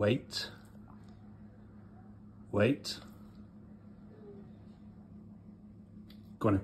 Wait. Wait. Go on.